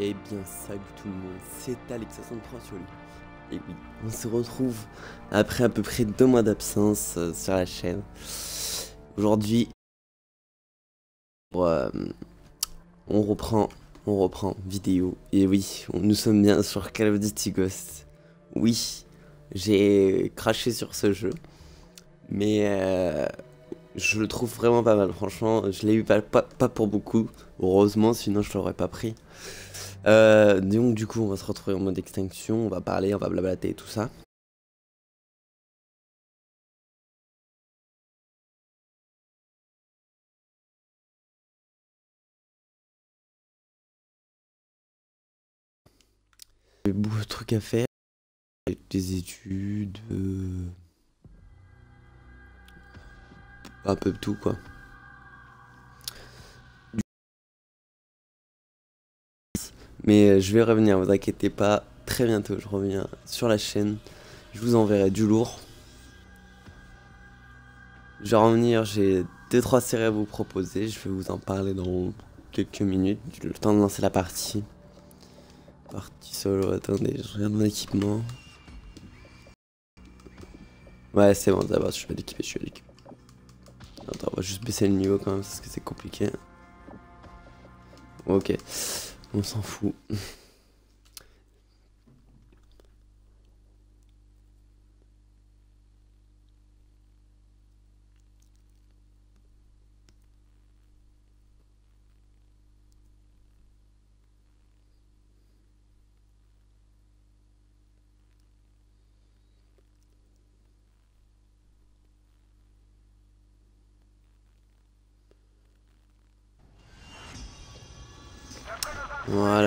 Eh bien, salut tout le monde, c'est Alex63 sur lui. Et oui, on se retrouve après à peu près deux mois d'absence euh, sur la chaîne. Aujourd'hui, euh, on reprend, on reprend vidéo. Et oui, nous sommes bien sur Call of Duty Ghost. Oui, j'ai craché sur ce jeu, mais euh, je le trouve vraiment pas mal. Franchement, je l'ai eu pas, pas, pas pour beaucoup, heureusement, sinon je l'aurais pas pris. Euh, donc du coup on va se retrouver en mode extinction, on va parler, on va blablater et tout ça. J'ai beaucoup de trucs à faire, des études, euh, un peu tout quoi. Mais euh, je vais revenir, vous inquiétez pas, très bientôt je reviens sur la chaîne. Je vous enverrai du lourd. Je vais revenir, j'ai 2-3 séries à vous proposer, je vais vous en parler dans quelques minutes, le temps de lancer la partie. Partie solo, attendez, je regarde mon équipement. Ouais, c'est bon, d'abord, je suis pas équipé, je suis équipé. Attends, on va juste baisser le niveau quand même, parce que c'est compliqué. Ok. On s'en fout.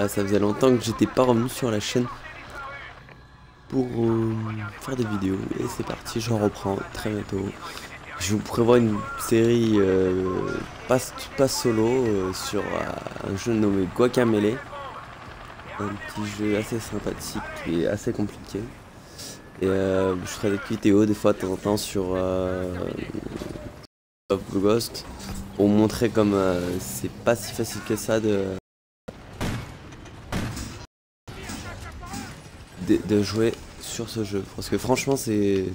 Ça faisait longtemps que j'étais pas revenu sur la chaîne pour euh, faire des vidéos. Et c'est parti, j'en reprends très bientôt. Je vous prévois une série euh, pas, solo euh, sur un jeu nommé Guacamele. Un petit jeu assez sympathique et assez compliqué. Et je ferai des vidéos des fois de temps en temps sur the Ghost pour montrer comme c'est pas si facile que ça de de, jouer sur ce jeu. Parce que franchement, c'est.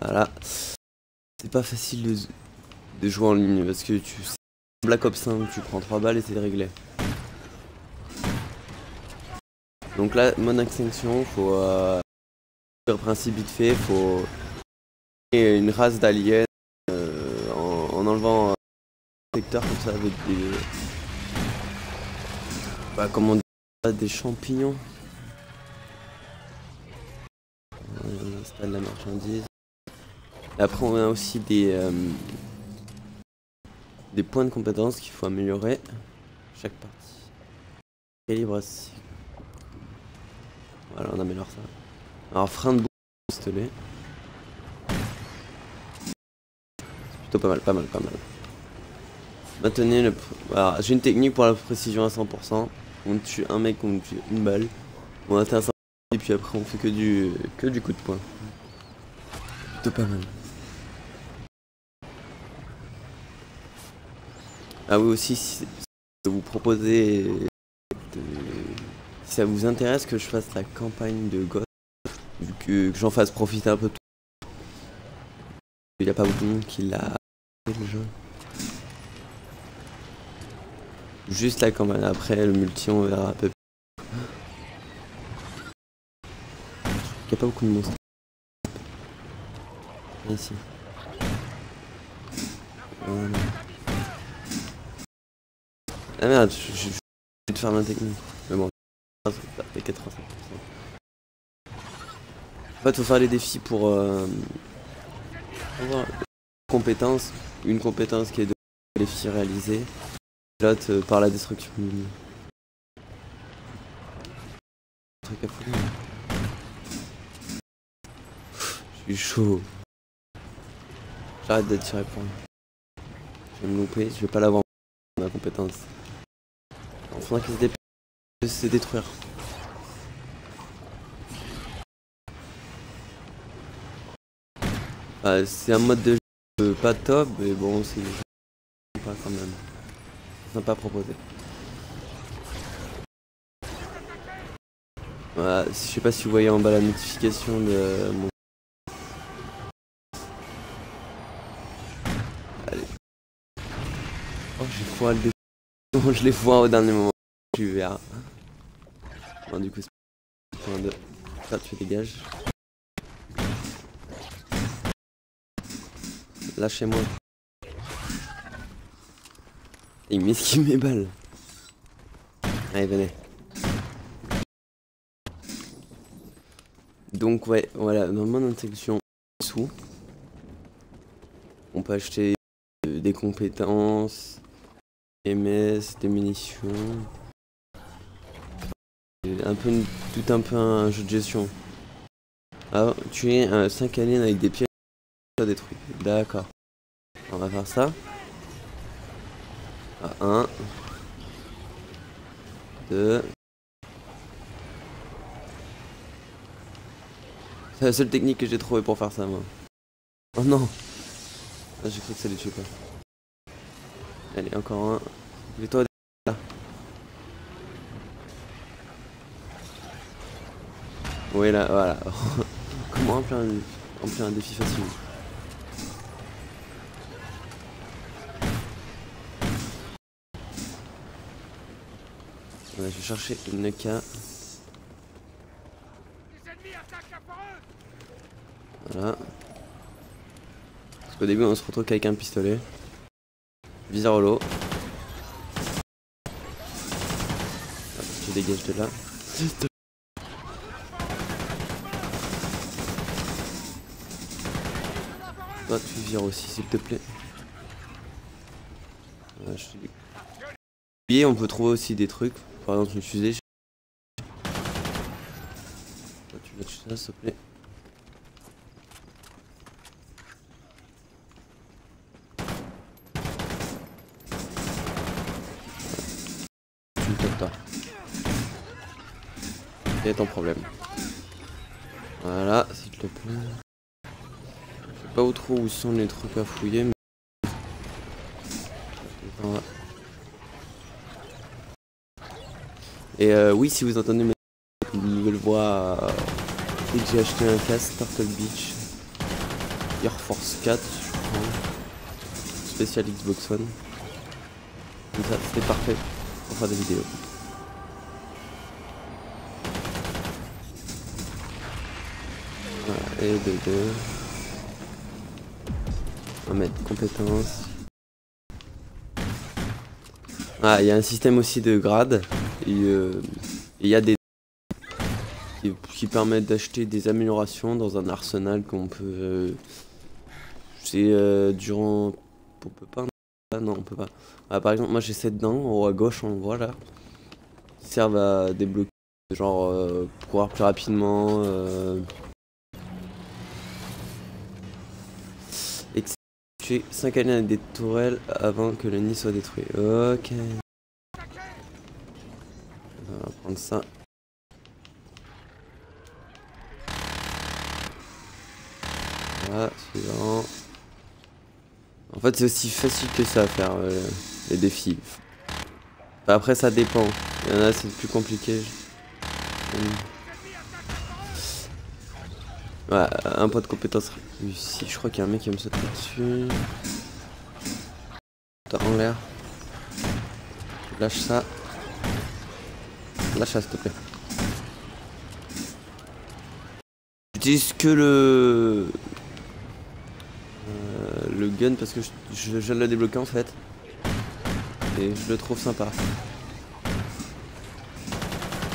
Voilà. C'est pas facile de, de jouer en ligne parce que tu. Black Ops 5, tu prends 3 balles et c'est réglé. Donc là, mon extinction, faut. Euh, le principe vite fait, faut. une race d'aliens euh, en, en enlevant un secteur comme ça avec des. Bah, comment dire des champignons. On installe la marchandise. Après on a aussi des euh, des points de compétences qu'il faut améliorer chaque partie. Voilà, on améliore ça. Alors frein de pistolet. C'est plutôt pas mal, pas mal, pas mal. Maintenez le. J'ai une technique pour la précision à 100% on tue un mec, on tue une balle, on atteint 5 et puis après on fait que du que du coup de poing. Plutôt pas mal. Ah oui aussi si vous proposez de, si ça vous intéresse que je fasse la campagne de Ghost, vu que, que j'en fasse profiter un peu tout. Il n'y a pas beaucoup de monde qui l'a le. Juste la campagne, après le multi on verra un peu. Il n'y a pas beaucoup de monstres. Ici. Voilà. Ah merde, je, vais te faire ma technique. Mais bon, c'est 85%. En fait, faut faire les défis pour, euh, pour voir compétence. Une compétence qui est de défis réalisés euh, par la destruction. Truc à foutre. Je suis chaud. J'arrête d'être tiré pour rien. Je vais me louper, je vais pas l'avoir ma compétence. Il faudra qu'il se dépêche de détruire. Ah, c'est un mode de jeu euh, pas top, mais bon, c'est pas quand même sympa proposé. Voilà, je sais pas si vous voyez en bas la notification de mon... Allez. Oh, j'ai froid le je les vois au dernier moment. Tu verras. Bon, du coup, c'est... Point 2. Là, tu dégages. Lâchez-moi. Il m'esquive mes balles. Allez, venez. Donc ouais, voilà, mon section sous, on peut acheter euh, des compétences, MS, des munitions, un peu tout un peu un jeu de gestion. Ah, tu es un 5 aliens avec des pièges détruits. D'accord. On va faire ça. Ah, 1 2 C'est la seule technique que j'ai trouvé pour faire ça, moi. Oh non ah, J'ai cru que ça les tuer pas. Allez, encore un. Et toi là. Oui, là, voilà. Comment remplir remplir un défi facile? Je vais chercher une K. Voilà. Parce qu'au début on se retrouve qu'avec un pistolet. Viseur holo. tu dégages de là. Toi tu vires aussi s'il te plaît. Et on peut trouver aussi des trucs. Par exemple une fusée. Tu lâches ça s'il te plaît. Quel est ton problème Voilà, s'il te plaît. Je sais pas où trop où sont les trucs à fouiller, mais... Et euh, oui, si vous entendez une nouvelle voix, euh, dès que j'ai acheté un casque Turtle Beach Air Force 4, je crois, spécial Xbox One. Comme ça, c'est parfait pour faire des vidéos. et de 2. On va mettre compétences. Ah, il y a un système aussi de grade. Et euh, il y a des qui, permettent d'acheter des améliorations dans un arsenal qu'on peut. Euh, c'est euh, durant. On peut pas. Ah non, on peut pas. Ah, par exemple, moi j'ai cette dents en haut à gauche, on le voit là. Qui servent à débloquer, genre, courir plus rapidement. tuer 5 aliens avec des tourelles avant que le nid soit détruit. Ok. On va prendre ça. Voilà, suivant. En fait, c'est aussi facile que ça à faire euh, les défis. après, ça dépend. Il y en a, c'est plus compliqué. Ouais, un point de compétence réussi. Je crois qu'il y a un mec qui va me sauter dessus. en l'air. Lâche ça. Lâche ça, s'il te plaît. J'utilise que le... Euh, le gun parce que je, je, viens de le débloquer en fait. Et je le trouve sympa.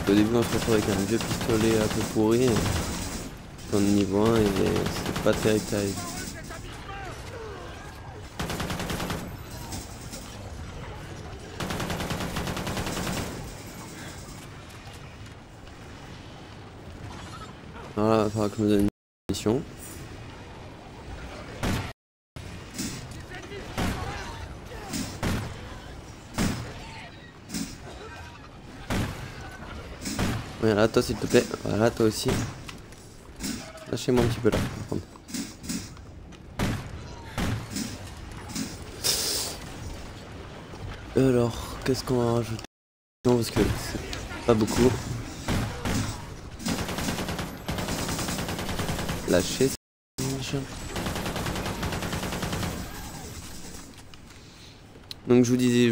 Au début on se retrouve avec un vieux pistolet un peu pourri niveau 1 et c'est pas terrible terrible. Falloir que je me donne une mission. Voilà, toi s'il te plaît. Voilà, toi aussi. Lâchez-moi un petit peu là. Alors, qu'est-ce qu'on va rajouter? Non, parce que c'est pas beaucoup. Donc je vous disais,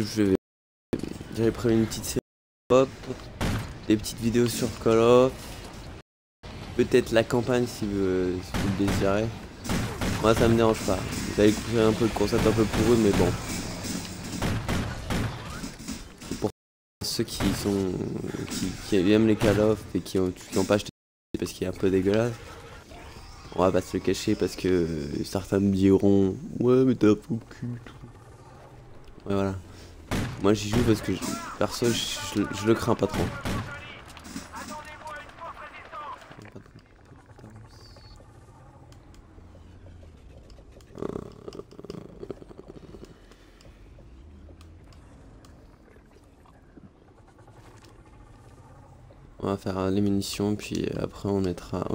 j'avais prévu une petite série des petites vidéos sur Call of, peut-être la campagne si vous, le désirez. Moi ça me dérange pas. Vous allez découvrir un peu le concept un peu pour eux mais bon. pour ceux qui sont qui, aiment les Call of et qui n'ont pas acheté parce qu'il est un peu dégueulasse. On va pas se le cacher parce que certains me diront Ouais mais t'as un faux cul Ouais voilà. Moi j'y joue parce que perso je, le crains pas trop. On va faire les munitions puis après on mettra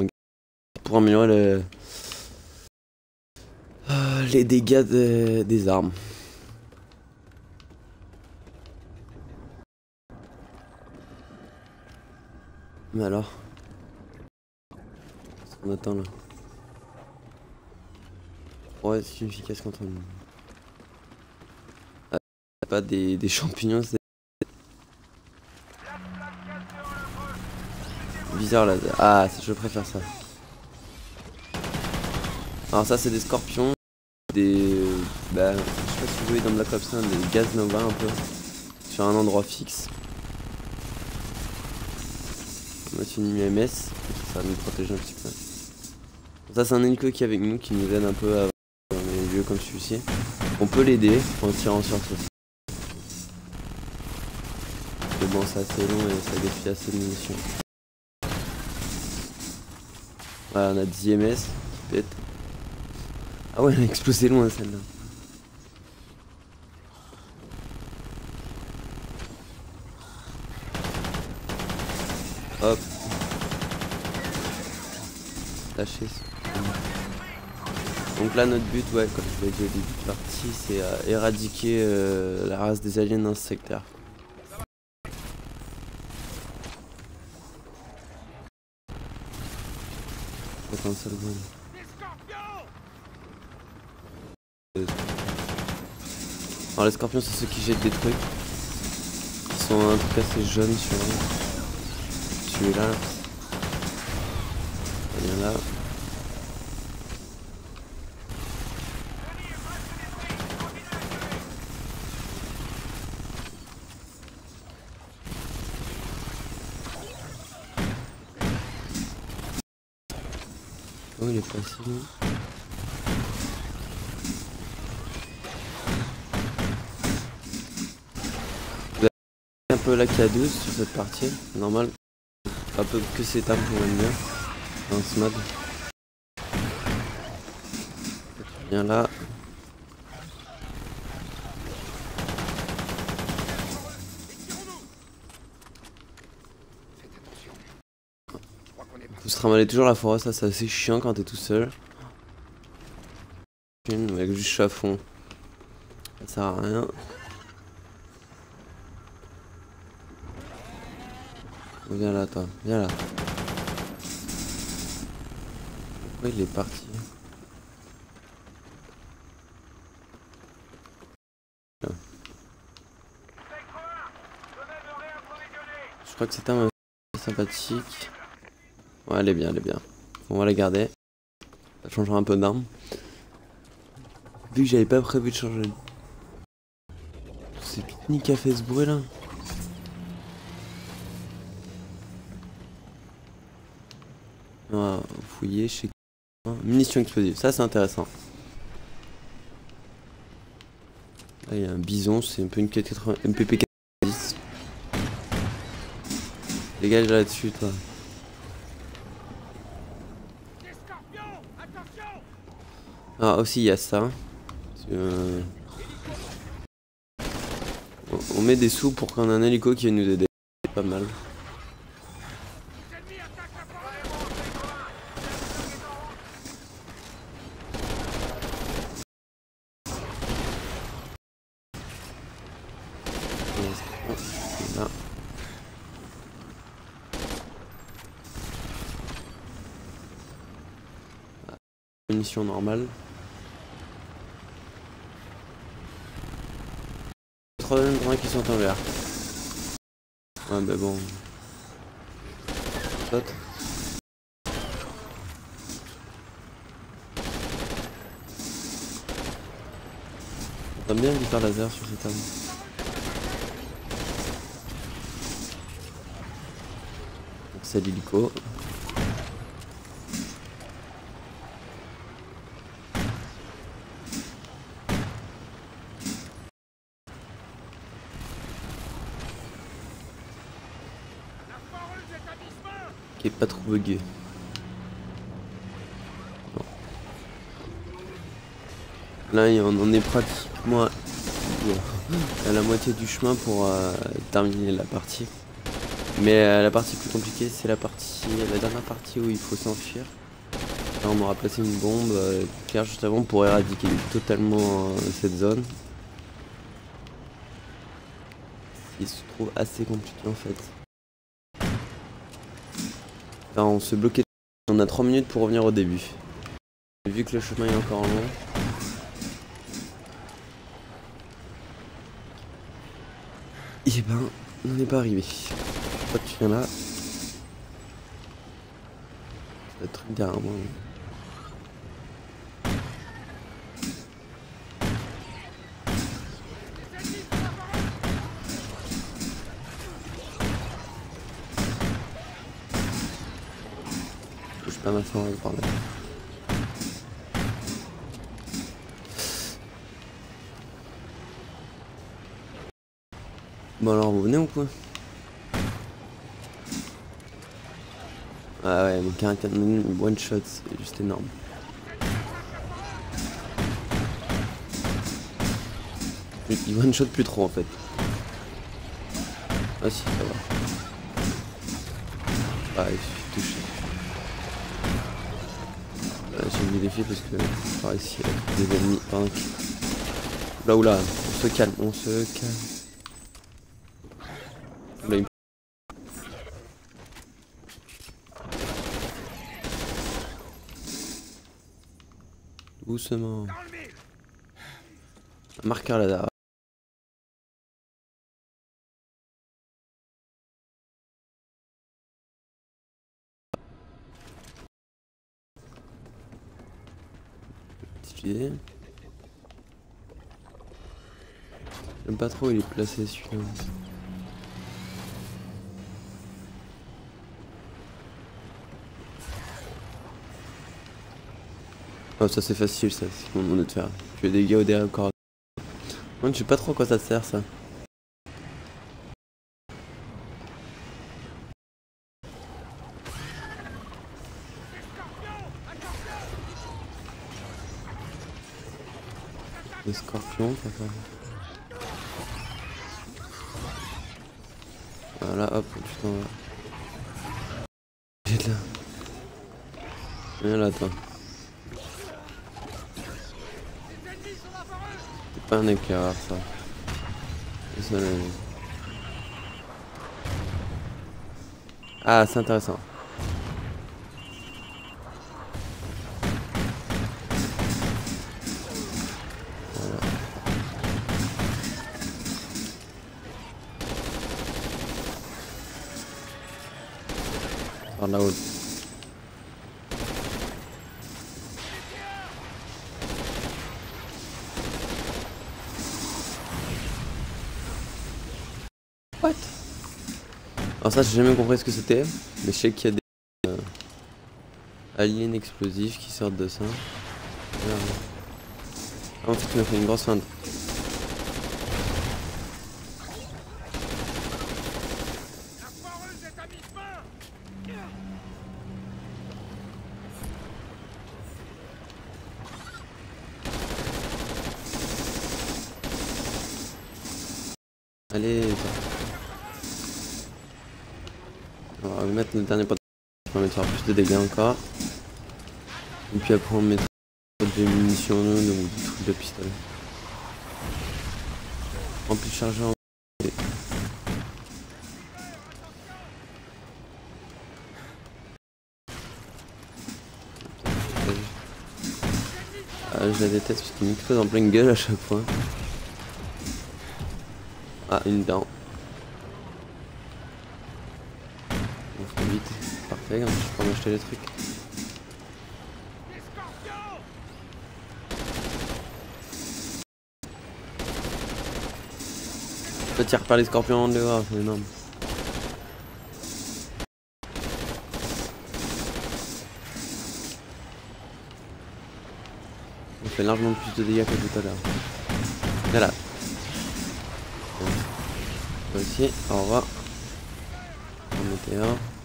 pour améliorer le... Euh, les dégâts des armes. Mais alors Qu'est-ce qu'on attend là? Ouais, c'est efficace contre nous. Ah, pas des, des champignons, c'est. Viseur laser. Ah, je préfère ça. Alors, ça, c'est des scorpions. Des. Bah, je sais pas si vous voyez dans Black Ops 1, des gaz nova un peu. Sur un endroit fixe. C'est une UMS, ça va nous protéger un petit peu. Ça c'est un hélico qui est avec nous, qui nous aide un peu à dans des lieux comme celui-ci. On peut l'aider en tirant sur ceci. Mais bon c'est assez long et ça défie assez de munitions. Voilà on a 10 MS qui pète. Ah ouais elle a explosé loin celle-là. Hop. Lâcher. Donc là notre but, ouais, comme je l'ai dit au début de partie, c'est euh, éradiquer euh, la race des aliens dans ce secteur ça Alors les scorpions c'est ceux qui jettent des trucs. Ils sont tout cas assez jeunes sur eux celui-là. Viens là. Oh, il est facile. Peu la K12 sur cette partie, normal un peu que c'est armes qu'on aime bien dans ce mode. Viens là. Faut se ramaler toujours la forêt, ça c'est assez chiant quand t'es tout seul. Avec juste chafon. Ça sert à rien. Viens là, toi. Viens là. Pourquoi il est parti Je crois que c'est un sympathique. Ouais, elle est bien, elle est bien. On va la garder. Ça changera un peu d'arme. Vu que j'avais pas prévu de changer. C'est qui a fait ce bruit là On va fouiller chez munitions explosives. Ça, c'est intéressant. Là, il y a un bison, c'est un peu une MPP 90. Dégage là-dessus, toi. Ah, aussi, il y a ça. Euh, on met des sous pour qu'on ait un hélico qui vienne nous aider. C'est pas mal. Normales. Trois droits qui sont en l'air. Ouais, bah bon. Saute. Bien une guitare laser sur cette arme. C'est l'hélico. Pas trop bugué. Là, on en est pratiquement à la moitié du chemin pour euh, terminer la partie. Mais euh, la partie plus compliquée, c'est la partie, la dernière partie où il faut s'enfuir. Là, on aura placé une bombe euh, claire juste avant pour éradiquer totalement cette zone. Il se trouve assez compliqué en fait. On se bloquait. On a 3 minutes pour revenir au début. Vu que le chemin est encore long. Et eh ben, on n'est pas arrivé. Toi tu viens là. Le truc derrière moi. Bon alors vous venez ou quoi? Ah ouais, mon caractère one shot, c'est juste énorme. Il one shot plus trop en fait. Ah si, ça va. Ah, il suffit de toucher. Mis des filles parce que par ici, il y a des ennemis. Là ou là, on se calme, on se calme. Doucement. Un marqueur là J'aime pas trop il est placé celui-là. Oh ça c'est facile ça, c'est ce qu'on de faire. Tu fais des gars au derrière encore. Moi je sais pas trop à quoi ça sert ça. Voilà, hop, tu t'en vas. Viens là. Viens là, toi. pas un éclaireur ça. Ah, c'est intéressant. Par là-haut. Alors ça j'ai jamais compris ce que c'était, mais je sais qu'il y a des euh, aliens explosifs qui sortent de ça. Ah, en fait il m'a fait une grosse feinte. Allez, on dernier pot de mettre plus de dégâts encore. Et puis après on mettra des munitions ou des trucs de pistolet. Rempli de chargeur. Ah, je la déteste parce qu'il m'explose en pleine gueule à chaque fois. Ah, une dent. Vite. Parfait, ça je peux m'acheter les trucs. Je tire par les scorpions en dehors, c'est énorme. On fait largement plus de dégâts que tout à l'heure. Voilà. Aussi, au revoir. On était un.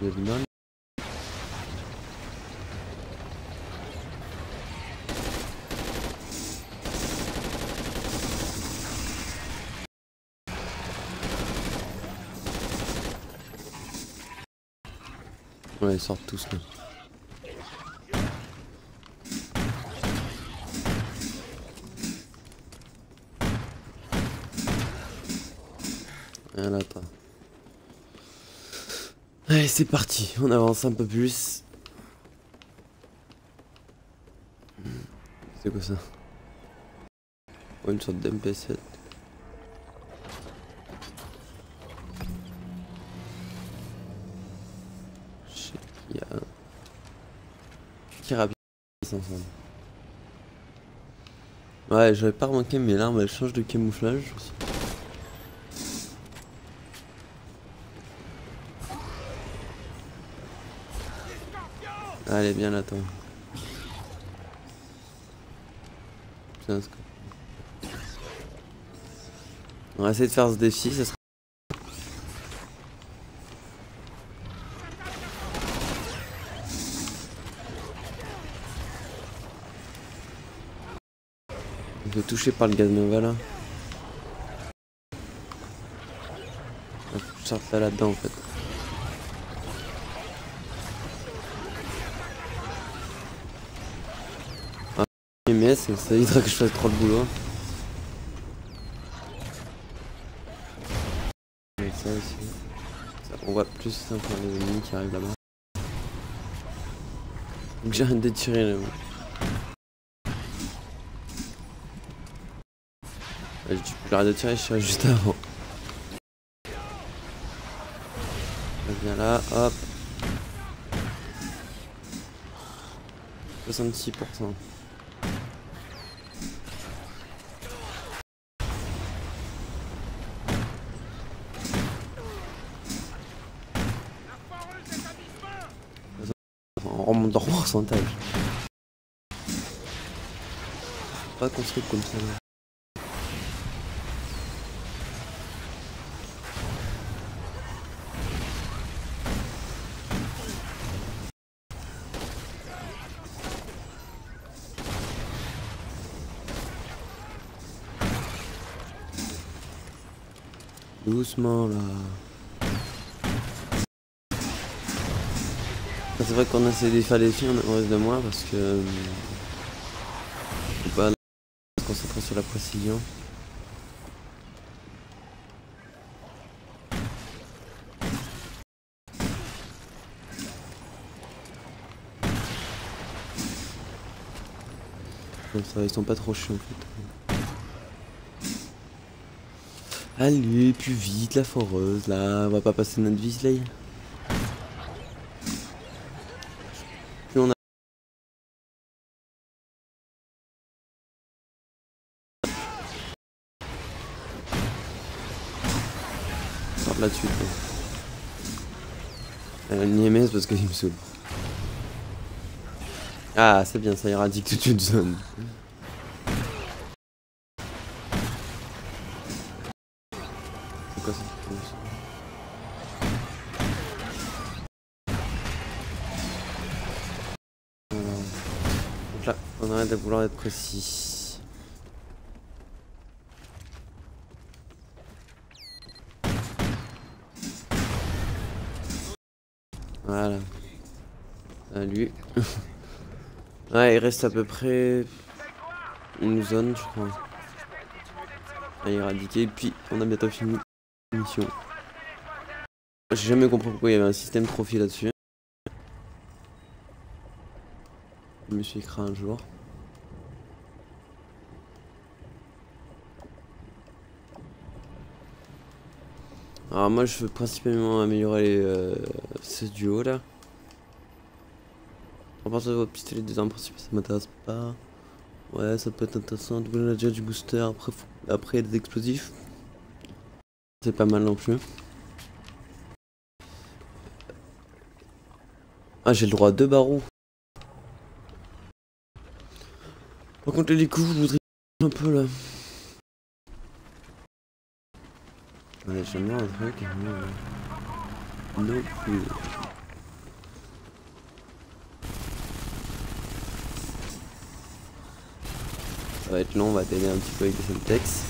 Mal. Ouais, ils sortent tous là. Voilà, attends. Allez, c'est parti. On avance un peu plus. C'est quoi ça oh, Une sorte d'MP7. Je y a un... Carabine ensemble. Ouais, j'avais pas remarqué, mais l'arme elle change de camouflage aussi. Allez, bien là, toi. Putain, On va essayer de faire ce défi, ça sera... On peut toucher par le gaz nova là. Sorte là là-dedans en fait. Mais ça évitera que je fasse trop de boulot. Ça. Ça, on voit plus enfin, les ennemis qui arrivent là-bas. Donc j'arrête de tirer là. J'arrête de tirer, je tirais juste avant. Je viens là, hop. 66%. Pourcentage. Pas construire comme ça. Doucement là. C'est vrai qu'on a ces défis les filles, on reste de moi parce que. Euh, faut pas se concentrer sur la précision. Ça, ils sont pas trop chiants en. Allez, plus vite la foreuse là, on va pas passer notre vie là. Me saoule. Ah, c'est bien, ça éradique toute une zone. C'est quoi ça Donc là, on arrête de vouloir être précis. Voilà. À lui. ouais, il reste à peu près une zone, je crois. À éradiquer. Puis, on a bientôt fini la mission. J'ai jamais compris pourquoi il y avait un système profil là-dessus. Je me suis écrit un jour. Alors moi je veux principalement améliorer euh, ce duo là. De votre pistolet des armes principales ça m'intéresse pas. Ouais ça peut être intéressant. A déjà du booster après, après des explosifs. C'est pas mal non plus. Ah j'ai le droit à deux barreaux. Par contre les coups je voudrais un peu là. Allez, j'aime bien un truc. Non plus. Ça va être long, on va t'aider un petit peu avec des Semtex.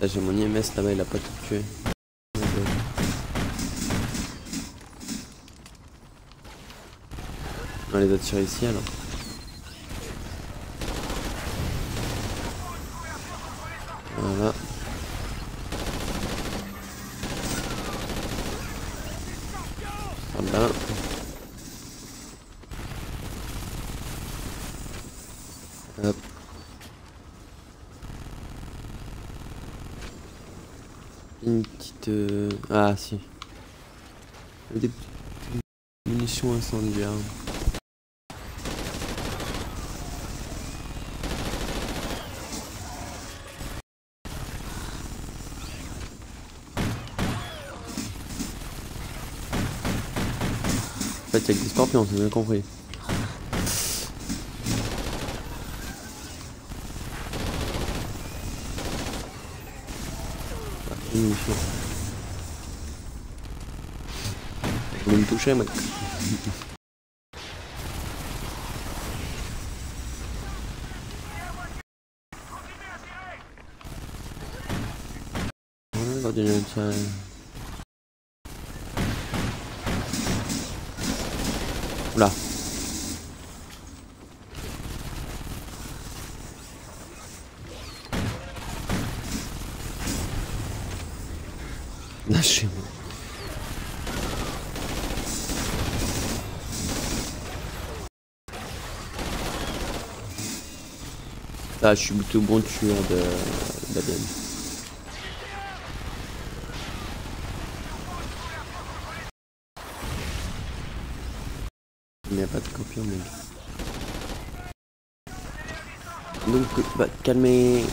Là j'ai mon IMS là-bas, il a pas tout tué. On les a ici alors. Voilà. Hop. Une petite... Euh... Ah si. Des petites munitions incendiaires. fait, il y a que des scorpions, c'est bien compris. Ah. Vous me toucher, mec. Voilà, Oula. Lâchez-moi. Ah, je suis plutôt bon tueur de d'aliens. Il n'y a pas de scorpion, mec. Donc, bah, calmez.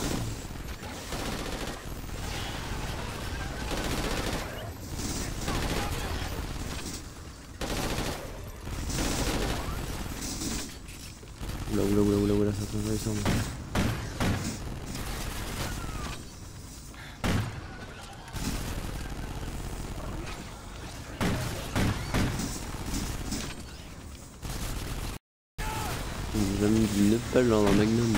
Oula, oula, oula, oula, oula, ça tombe, ça tombe. J'ai mis du 9 balles dans un magnum.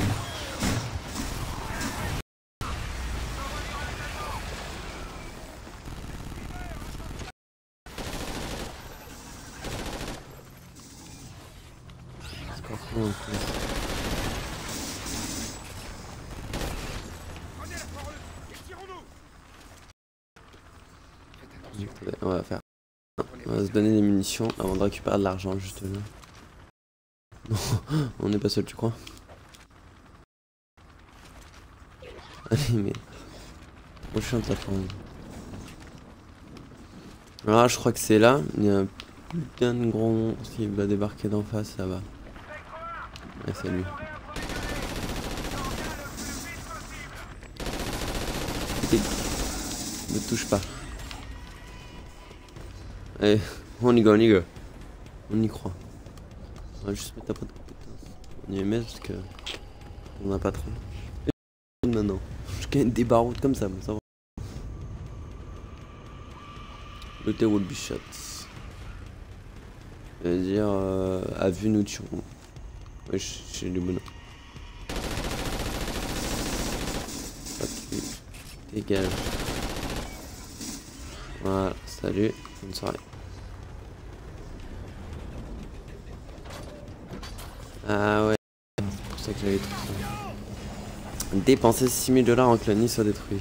On va faire. On va se donner des avant de récupérer de l'argent justement. on n'est pas seul, tu crois? Allez, mais. Prochain la Alors je crois que c'est là. Il y a un putain de gros monstre qui va débarquer d'en face là-bas. Ouais, c'est lui. Ne touche pas. Allez, on y go, on y go. On y croit. On va juste mettre un peu de compétences. On y met parce que. On a pas trop. Maintenant. Je gagne des barreaux comme ça, mais ça va. Le T will be shot. Ça veut dire euh, à vue nous tuerons. Ouais, j'ai du bonhomme. Ok. Dégage. Voilà, salut, bonne soirée. Ah ouais, c'est pour ça que j'avais tout ça. Dépenser 6000 dollars en que soit détruit.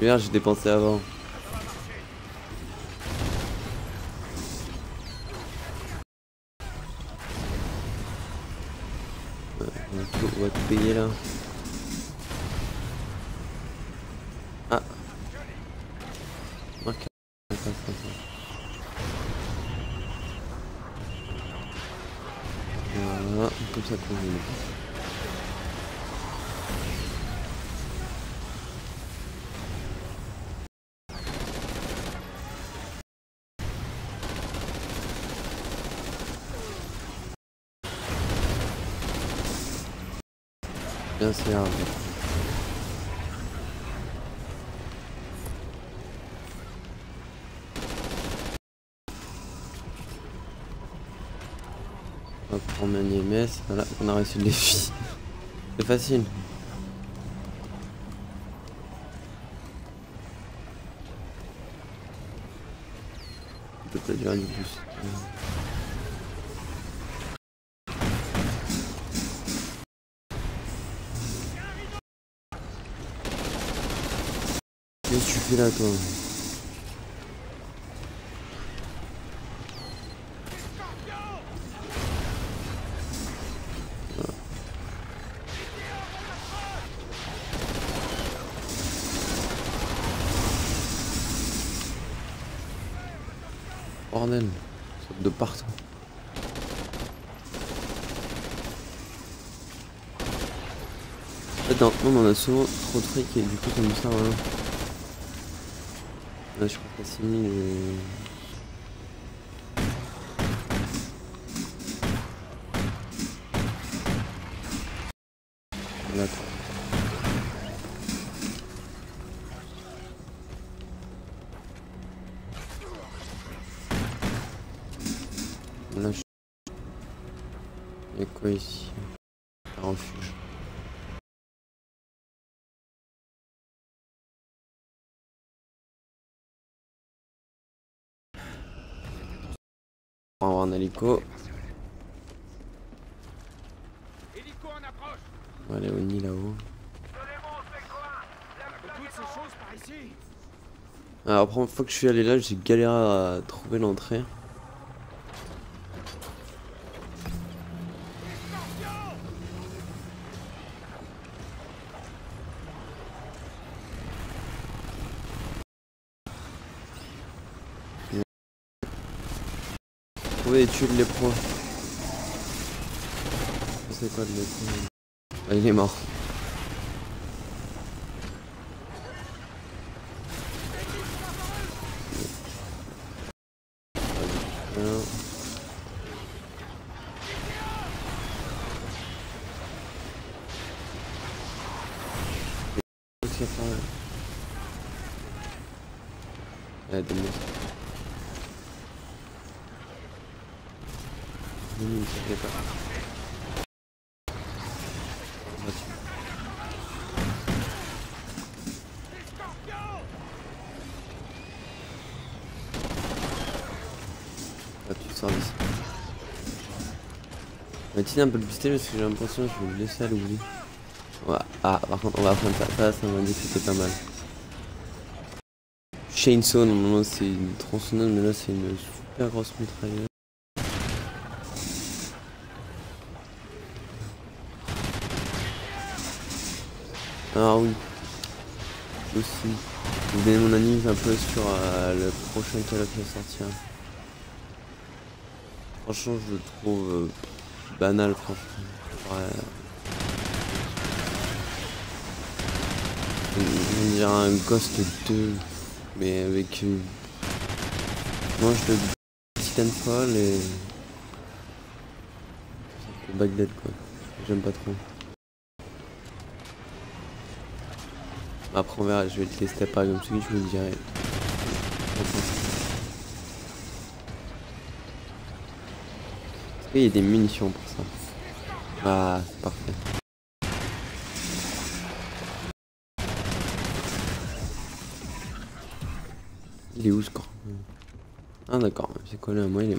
Merde, j'ai dépensé avant. Grave. On va un IMS, voilà, on a réussi le défi. C'est facile. Ça peut pas durer du plus. Là toi Bordel, de partout. En fait, dans a souvent trop de fric et du coup, ça nous sert à rien. Je crois qu'à 6000 et... hélico. On va aller au nid là-haut. Alors, première fois que je suis allé là, j'ai galéré à trouver l'entrée. Tuer les pros. C'est quoi le lépreux Ah, il est mort. Voilà. Qu'est-ce qu'il y a par là Ah, des monstres. Oui, oui, ça fait pas. On va tuer. Ah, tu sors d'ici. Tirer un peu le pistolet parce que j'ai l'impression que je vais le laisser à l'oubli. Ah, par contre, on va prendre ça. Ça, m'a dit que c'était pas mal. Chainsaw, normalement c'est une tronçonneuse, mais là c'est une super grosse mitrailleuse. Ah oui. Aussi. Je vais donner mon analyse un peu sur euh, le prochain Call qui va sortir. Franchement, je le trouve euh, banal, franchement. Ouais. On dirait un Ghost 2, mais avec une manche de Titanfall et. C'est Bagdad quoi. J'aime pas trop. Après on verra, je vais le tester par exemple celui je vous le dirai. Qu'il y a des munitions pour ça Ah, c'est parfait. Il est où ce corps? Ah d'accord, c'est collé à moi, il est...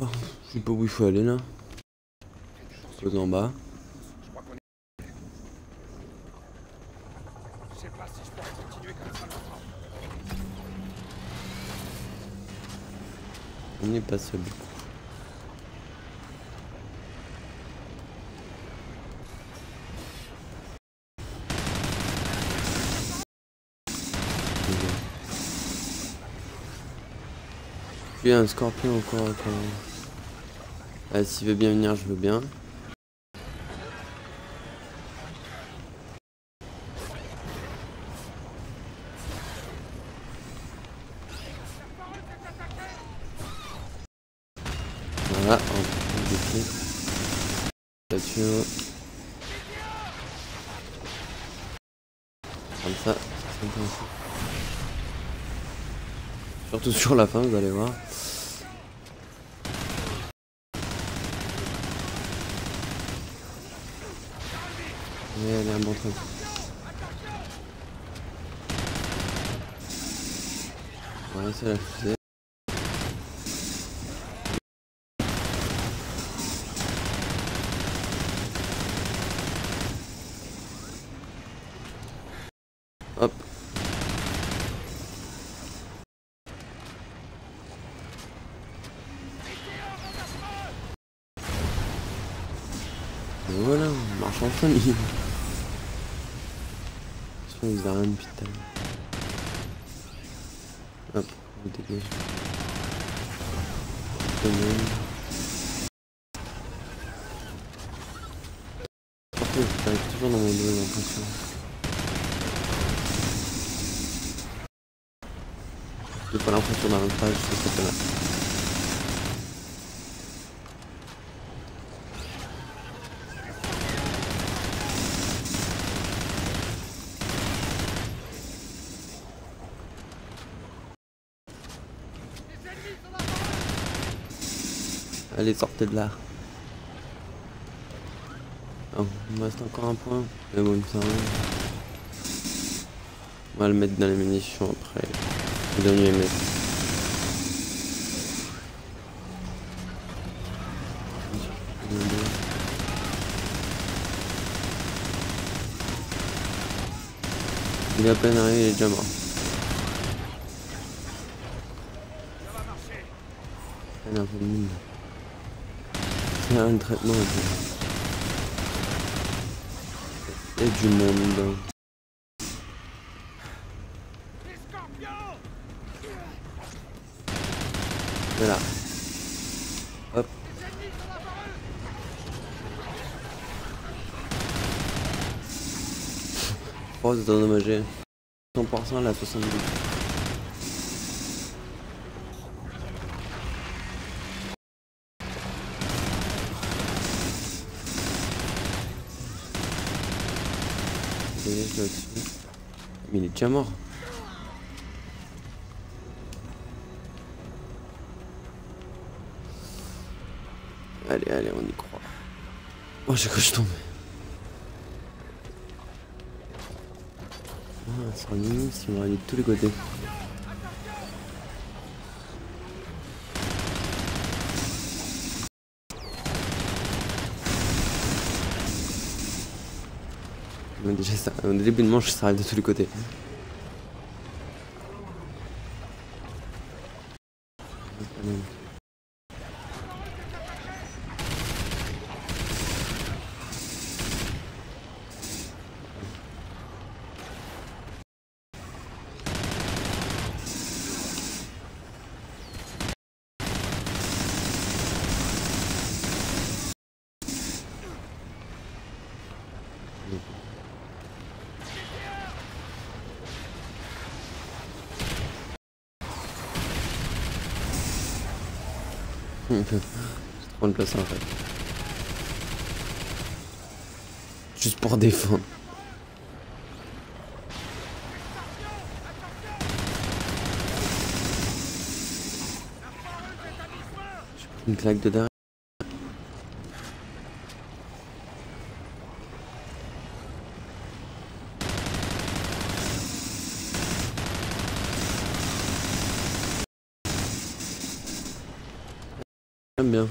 Oh, sais pas où il faut aller là. Je pose en bas. Je crois qu'on est. Je sais pas si je pourrais continuer comme ça longtemps. On n'est pas seul du coup. Puis un scorpion encore. Ah, S'il veut bien venir, je veux bien. Sur la fin, vous allez voir. Mais elle est un bon truc. Fusée. Hop. Et voilà, on marche en famille. Attention, il vous a rien depuis tout à l'heure. Hop, vous dégagez. Tout le monde. Par contre, j'arrive toujours dans mon dos, j'ai l'impression. J'ai pas l'impression d'un page sur cette là Allez, sortez de là. Oh, il me reste encore un point. Mais bon, ça rien. On va le mettre dans les munitions après. Le dernier mec. Il est à peine arrivé, il est déjà mort. Il a un peu de mine. Il y a un traitement. Il y a du monde. Les scorpions Voilà. Hop. Les ennemis sont apparus Oh, c'est endommagé. 100% là, 72. Dégage là-dessus. Mais il est déjà mort. Allez, allez, on y croit. Oh, j'ai que je tombais. Va aller de tous les côtés. Déjà, au début de manche, ça arrive de tous les côtés. J'ai trop de place en fait. Juste pour défendre. Une claque de derrière. J'aime bien.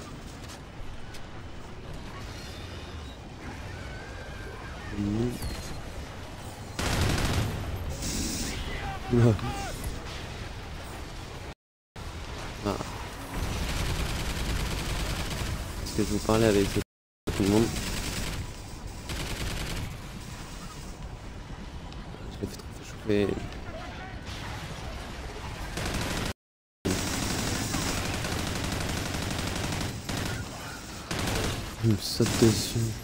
Mmh. Oula. Ah. Est-ce que je vous parlais avec tout le monde Je l'ai fait trop fait chauffer. Il me saute dessus.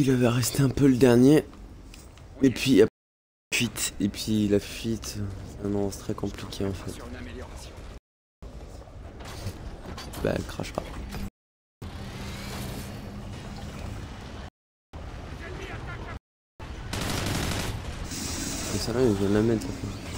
Il avait resté un peu le dernier. Et puis, il y a fuite. Et puis, la fuite, c'est un très compliqué en fait. Bah, elle crache pas. Ça là, il vient de la mettre. en fait.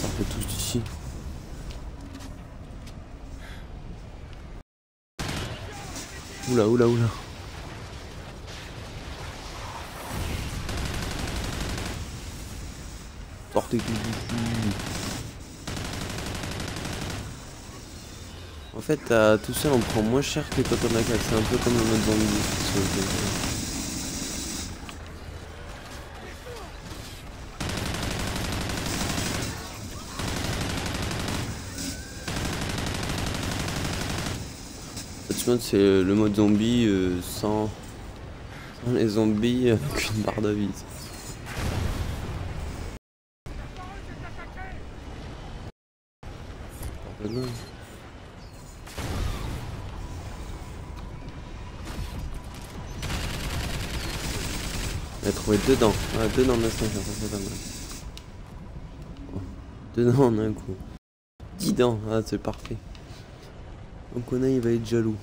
Ça fait tous d'ici. Oula, oula, oula. En fait, tout seul, on prend moins cher que quand on a. C'est un peu comme le mode zombie. c'est le mode zombie euh, sans... les zombies avec une barre de vie. Dents. Ah, dents d'instinct, ça fait pas mal. Dents en un coup. Dix dents, ah c'est parfait. Donc on a, il va être jaloux.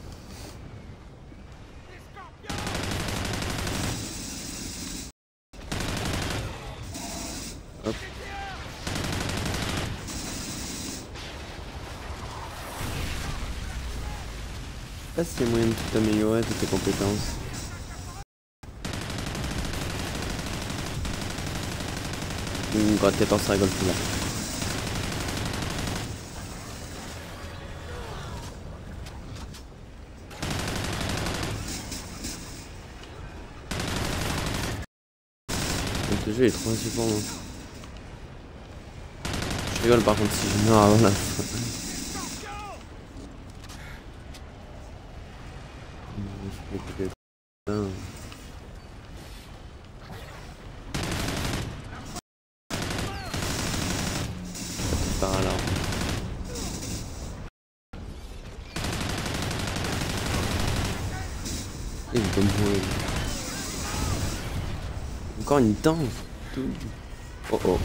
Hop. Je sais pas si y a moyen de tout améliorer, toutes tes compétences. Ou t'es pas ça rigole plus là. Le jeu est trop insuffisant. moi. Je rigole par contre si je meurs avant la fin. Encore une dent. Tout. Oh oh.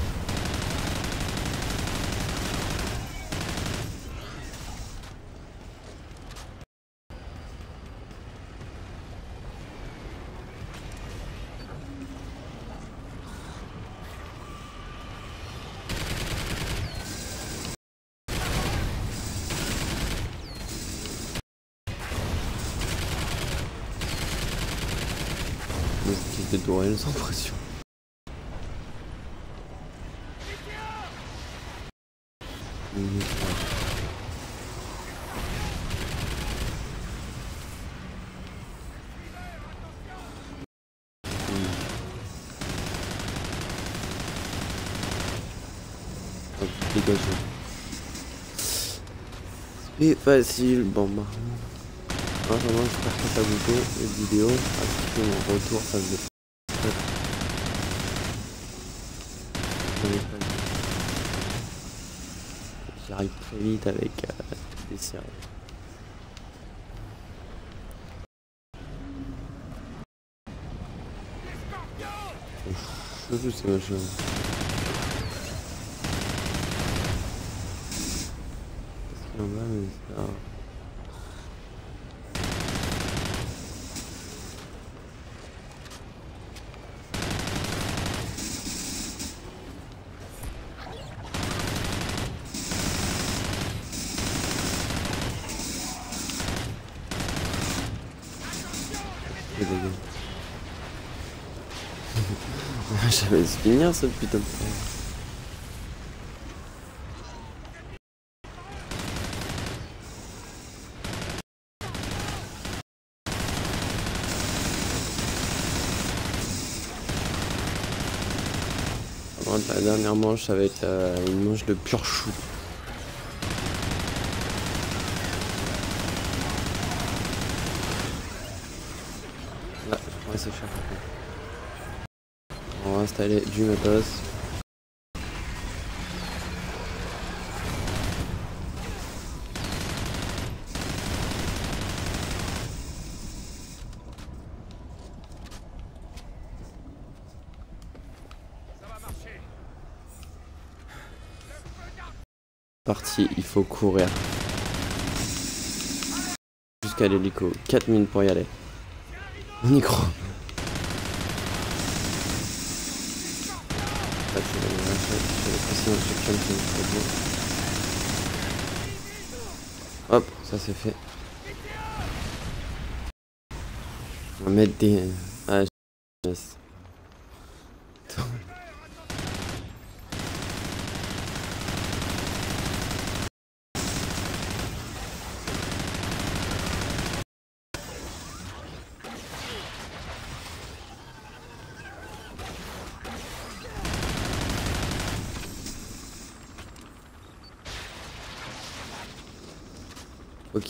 Le kill de tourelle sans pression. Facile, bon bah. J'espère que ça vous plaît, cette vidéo. Un mon retour, ça faisait. J'en ai pas vu. J'y arrive très vite avec euh, des séries. Je sais pas, je... en bas, mais ça. J'avais finir ce putain de. Par contre, la dernière manche, ça va être euh, une manche de pur chou. Là, ouais, c'est cher. On va installer du matos. Ça va marcher. Parti, il faut Jusqu'à l'hélico. 4 minutes pour y aller. On y croit. Hop, ça c'est fait. On va mettre des... Ah, je...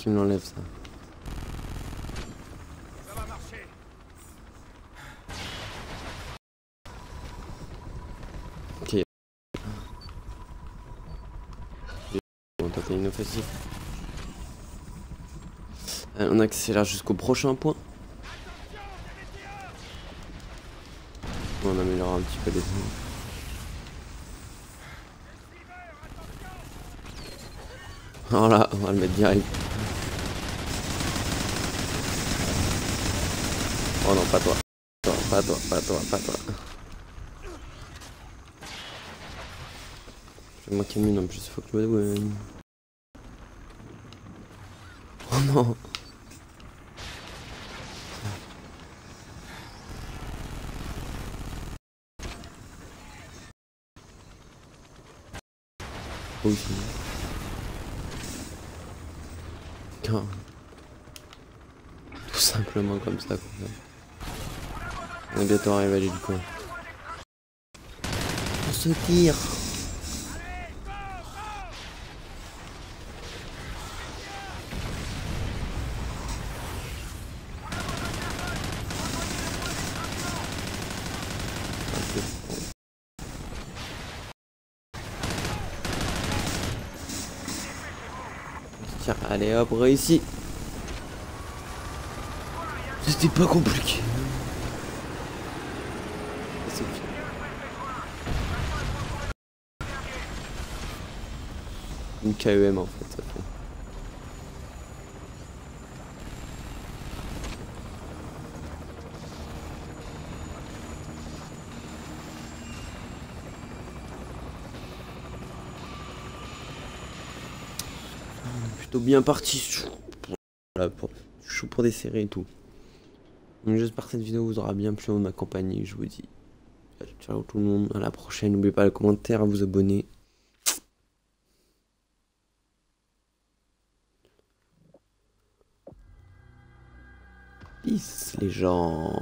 qu'il me l'enlève ça. Ça va marcher. On va tenter une offensive. Euh, on accélère jusqu'au prochain point. On améliorera un petit peu les Voilà, on va le mettre direct. Oh non, pas toi. Toi, Pas toi, pas toi, pas toi. Je vais manquer de mine en plus, faut que je me. Oh non Oui. Car- Tout simplement comme ça. Quoi. On est bientôt arrivé à l'hélico. On se tire Tiens, allez hop, réussi. C'était pas compliqué. C'est ok. KEM en fait, fait. plutôt bien parti. Voilà, pour, chou pour des séries et tout. J'espère que cette vidéo vous aura bien plu en ma compagnie. Je vous dis ciao tout le monde. À la prochaine. N'oubliez pas le commentaire, à vous abonner. Les gens.